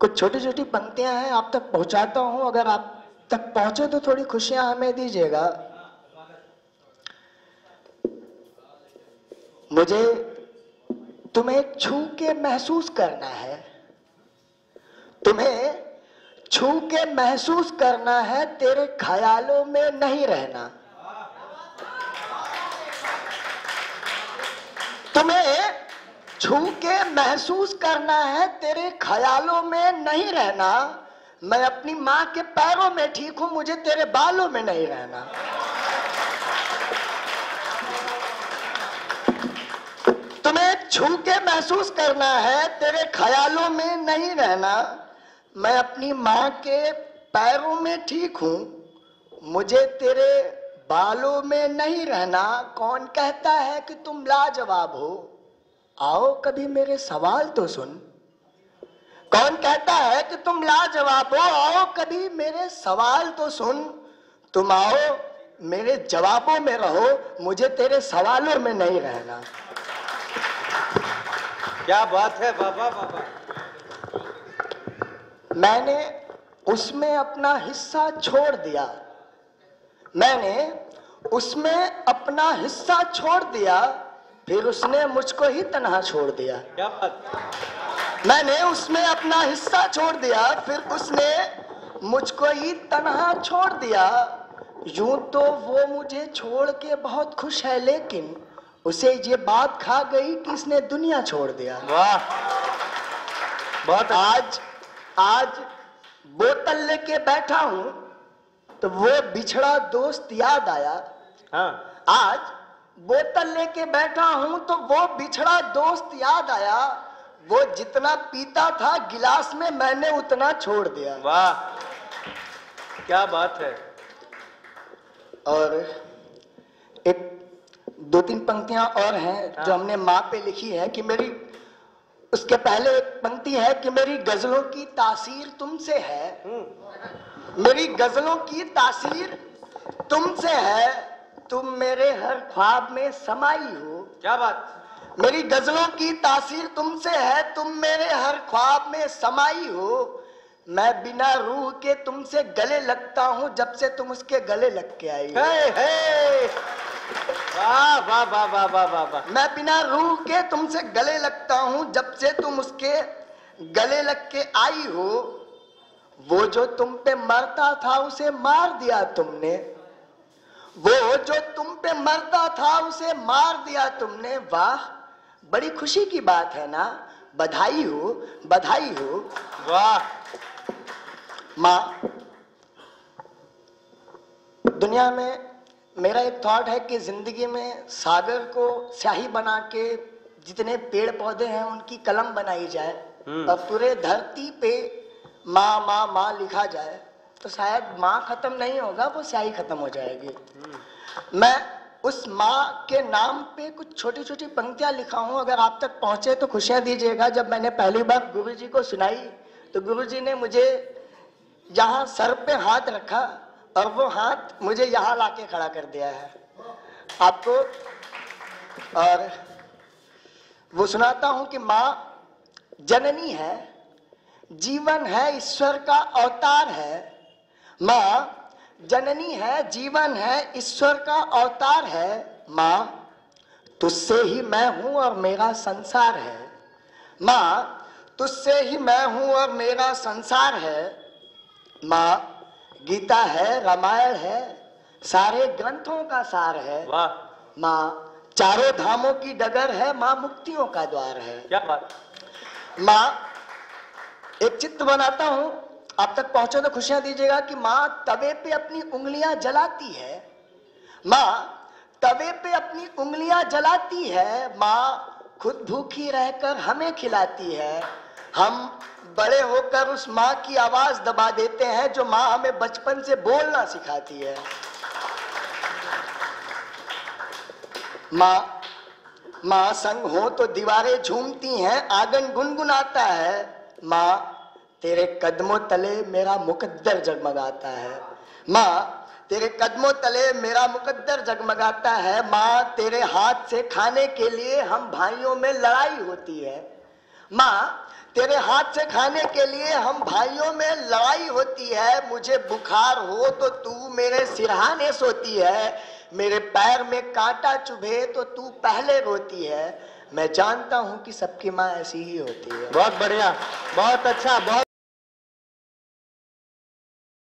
कुछ छोटी छोटी पंक्तियाँ हैं, आप तक पहुंचाता हूँ, अगर आप तक पहुँचे तो थोड़ी खुशियाँ हमें दीजिएगा। मुझे तुम्हें छू के महसूस करना है। तुम्हें छू के महसूस करना है, तेरे ख्यालों में नहीं रहना। तुम्हें छू के महसूस करना है, तेरे ख्यालों में नहीं रहना। मैं अपनी माँ के पैरों में ठीक हूँ, मुझे तेरे बालों में नहीं रहना। तुम्हें छू के महसूस करना है, तेरे ख्यालों में नहीं रहना। मैं अपनी माँ के पैरों में ठीक हूँ, मुझे तेरे बालों में नहीं रहना। कौन कहता है कि तुम लाजवाब हो? आओ कभी मेरे सवाल तो सुन। कौन कहता है कि तुम लाजवाब हो? आओ कभी मेरे सवाल तो सुन। तुम आओ मेरे जवाबों में रहो मुझे तेरे सवालों में नहीं रहना। क्या बात है बाबा बाबा। मैंने उसमें अपना हिस्सा छोड़ दिया। मैंने उसमें अपना हिस्सा छोड़ दिया। फिर उसने मुझको ही तनहा छोड़ दिया। क्या बात? मैंने उसमें अपना हिस्सा छोड़ दिया फिर उसने मुझको ही तनहा छोड़ दिया। यूँ तो वो मुझे छोड़ के बहुत खुश है लेकिन उसे ये बात खा गई कि इसने दुनिया छोड़ दिया। वाह। बहुत आज आज बोतल लेके बैठा हूँ तो वो बिछड़ा दोस्त याद आया। हाँ। आज बोतल लेके बैठा हूँ तो वो बिछड़ा दोस्त याद आया। वो जितना पीता था गिलास में मैंने उतना छोड़ दिया। वाह क्या बात है। और एक दो तीन पंक्तियाँ और हैं जो हमने माँ पे लिखी है कि मेरी उसके पहले एक पंक्ति है कि मेरी गजलों की तासीर तुमसे है। मेरी गजलों की तासीर तुमसे है। तुम मेरे हर ख्वाब में समाई हो। क्या बात? मेरी गजलों की तासीर तुमसे है तुम मेरे हर ख्वाब में समाई हो। मैं बिना रूह के तुमसे गले लगता हूँ जब से तुम उसके गले लग के आई हो। हे हे! वाह वाह वाह वाह वाह वाह वाह। मैं बिना रूह के तुमसे गले लगता हूँ जब से तुम उसके गले लग के आई हो। वो जो तुम पे मरता था उसे मार दिया तुमने। वो जो तुम पे मरता था उसे मार दिया तुमने वाह बड़ी खुशी की बात है ना? बधाई हो बधाई हो। वाह। माँ दुनिया में मेरा एक थॉट है कि ज़िंदगी में सागर को स्याही बना के जितने पेड़ पौधे हैं उनकी कलम बनाई जाए और पूरे धरती पे माँ माँ माँ लिखा जाए। तो शायद माँ खत्म नहीं होगा, वो स्याही खत्म हो जाएगी। मैं उस माँ के नाम पे कुछ छोटी छोटी पंक्तियाँ लिखा हूँ अगर आप तक पहुँचे तो खुशियाँ दीजिएगा। जब मैंने पहली बार गुरु जी को सुनाई तो गुरु जी ने मुझे यहाँ सर पे हाथ रखा और वो हाथ मुझे यहाँ लाके खड़ा कर दिया है। आपको और वो सुनाता हूँ कि माँ जननी है, जीवन है, ईश्वर का अवतार है माँ जननी है जीवन है ईश्वर का अवतार है। माँ तुझसे ही मैं हूँ और मेरा संसार है। माँ तुझसे ही मैं हूँ और मेरा संसार है। माँ गीता है रामायण है सारे ग्रंथों का सार है। माँ चारों धामों की डगर है माँ मुक्तियों का द्वार है। क्या बात। माँ एक चित्र बनाता हूँ। आप तक पहुंचो तो खुशियाँ दीजिएगा कि माँ तवे पे अपनी उंगलियाँ जलाती है। माँ तवे पे अपनी उंगलियाँ जलाती है, माँ खुद भूखी रहकर हमें खिलाती है। हम बड़े होकर उस माँ की आवाज़ दबा देते हैं जो माँ हमें बचपन से बोलना सिखाती है। माँ माँ संग हो तो दीवारें झूमती हैं, आँगन गुनगुनाता है। माँ तेरे कदमों तले मेरा मुकद्दर जगमगाता है। माँ, तेरे कदमों तले मेरा मुकद्दर जगमगाता है। माँ, तेरे हाथ से खाने के लिए हम भाइयों में लड़ाई होती है। माँ, तेरे हाथ से खाने के लिए हम भाइयों में लड़ाई होती है। मुझे बुखार हो तो तू मेरे सिरहाने सोती है। मेरे पैर में कांटा चुभे तो तू पहले रोती है। मैं जानता हूँ कि सबकी माँ ऐसी ही होती है। बहुत बढ़िया, बहुत अच्छा बहुत